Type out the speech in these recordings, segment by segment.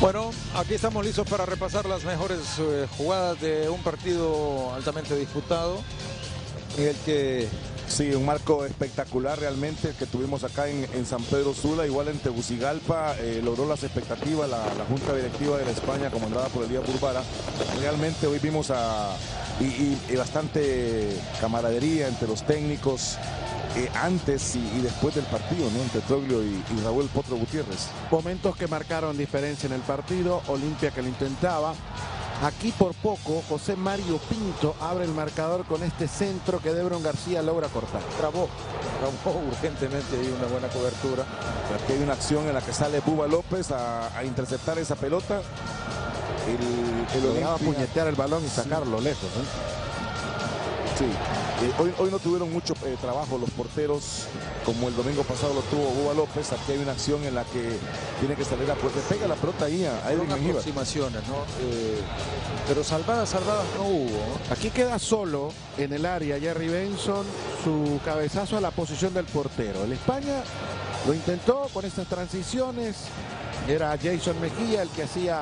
Bueno, aquí estamos listos para repasar las mejores eh, jugadas de un partido altamente disputado, en el que Sí, un marco espectacular realmente que tuvimos acá en, San Pedro Sula, igual en Tegucigalpa, eh, logró las expectativas la, Junta Directiva de la España comandada por Elías Burbara. Realmente hoy vimos a, y, bastante camaradería entre los técnicos, eh, antes y, después del partido, ¿no? Entre Troglio y, y, Raúl Potro Gutiérrez. Momentos que marcaron diferencia en el partido, Olimpia que lo intentaba, Aquí por poco, José Mario Pinto abre el marcador con este centro que Debron García logra cortar. Trabó, trabó urgentemente y una buena cobertura. Aquí hay una acción en la que sale Buba López a, interceptar esa pelota. El, el a puñetear el balón y sacarlo lejos. Sí, eh, hoy, hoy, no tuvieron mucho eh, trabajo los porteros como el domingo pasado lo tuvo Buba López. Aquí hay una acción en la que tiene que salir a pues pega la pelota ahí a Edwin aproximaciones, ¿no? Eh, pero salvadas, salvadas no hubo. Aquí queda solo en el área Jerry Benson su cabezazo a la posición del portero. El España lo intentó con estas transiciones, era Jason Mejía el que hacía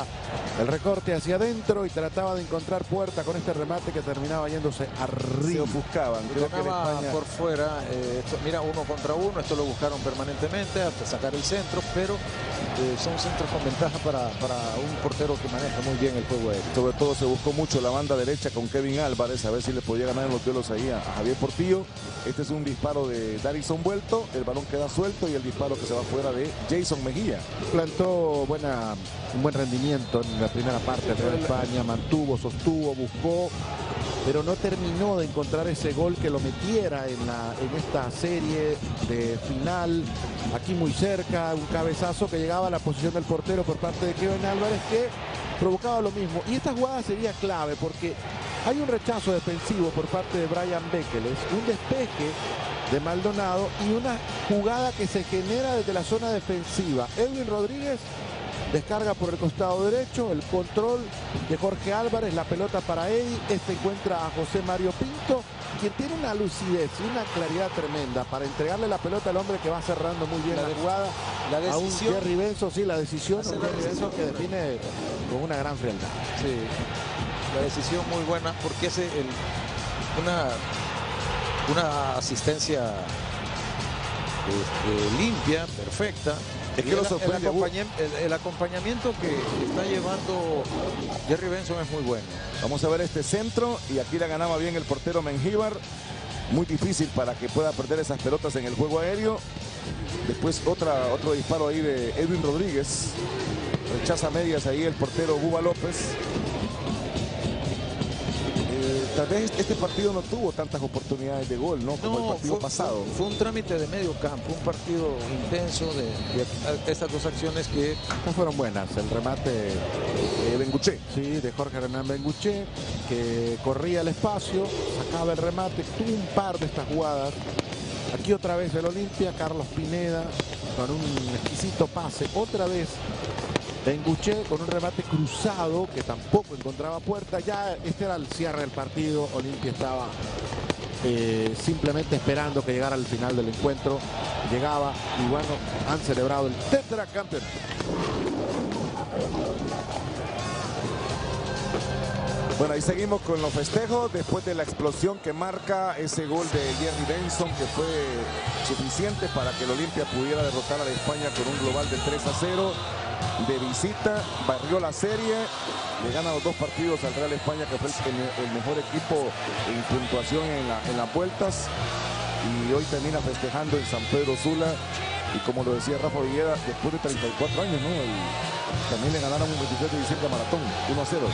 el recorte hacia adentro y trataba de encontrar puerta con este remate que terminaba yéndose arriba. Se buscaban. Creo que España... por fuera. Eh, mira, uno contra uno. Esto lo buscaron permanentemente hasta sacar el centro, pero eh, son centros con ventaja para, para, un portero que maneja muy bien el juego aéreo. Sobre todo se buscó mucho la banda derecha con Kevin Álvarez, a ver si le podía ganar en los duelos ahí a, Javier Portillo. Este es un disparo de Darison Vuelto, el balón queda suelto y el disparo que se va fuera de Jason Mejía. Plantó un buen rendimiento en la primera parte de España, mantuvo, sostuvo, buscó, pero no terminó de encontrar ese gol que lo metiera en, en esta serie de final. Aquí muy cerca, un cabezazo que llegaba a la posición del portero por parte de Kevin Álvarez que provocaba lo mismo. Y esta jugada sería clave porque hay un rechazo defensivo por parte de Brian Bekeles, un despeje de Maldonado y una jugada que se genera desde la zona defensiva. Edwin Rodríguez descarga por el costado derecho, el control de Jorge Álvarez, la pelota para Eddie, este encuentra a José Mario Pinto, quien tiene una lucidez y una claridad tremenda para entregarle la pelota al hombre que va cerrando muy bien la, jugada. La decisión. A un Jerry Benzo, sí, la decisión, un Jerry Benzo que define con una gran frialdad. Sí, la decisión muy buena porque es el, una una asistencia este, limpia, perfecta. Es que el, el, acompañamiento que está llevando Jerry Benson es muy bueno. Vamos a ver este centro y aquí la ganaba bien el portero Mengíbar. Muy difícil para que pueda perder esas pelotas en el juego aéreo. Después otra, otro disparo ahí de Edwin Rodríguez. Rechaza medias ahí el portero Buba López tal vez este partido no tuvo tantas oportunidades de gol, ¿no? Como el partido pasado. Fue, un trámite de medio campo, un partido intenso de, estas dos acciones que... Estas fueron buenas, el remate de Benguché. Sí, de Jorge Hernán Benguché, que corría el espacio, sacaba el remate, tuvo un par de estas jugadas. Aquí otra vez el Olimpia, Carlos Pineda, con un exquisito pase, otra vez Benguche con un remate cruzado que tampoco encontraba puerta. Ya este era el cierre del partido. Olimpia estaba eh, simplemente esperando que llegara al final del encuentro. Llegaba y bueno, han celebrado el tetracampeonato. Bueno, ahí seguimos con los festejos después de la explosión que marca ese gol de Jerry Benson que fue suficiente para que el Olimpia pudiera derrotar a la España con un global de 3 a 0 de visita, barrió la serie, le gana los dos partidos al Real España, que fue el, mejor equipo en puntuación en, las vueltas. Y hoy termina festejando en San Pedro Sula. Y como lo decía Rafa Villera, después de 34 años, ¿no? también le ganaron un 27 de diciembre a Maratón, 1 a 0.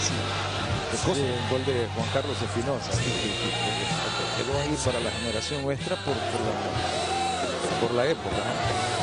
Sí. gol de Juan Carlos Espinosa, quedó ahí para la generación nuestra por, la, por la época.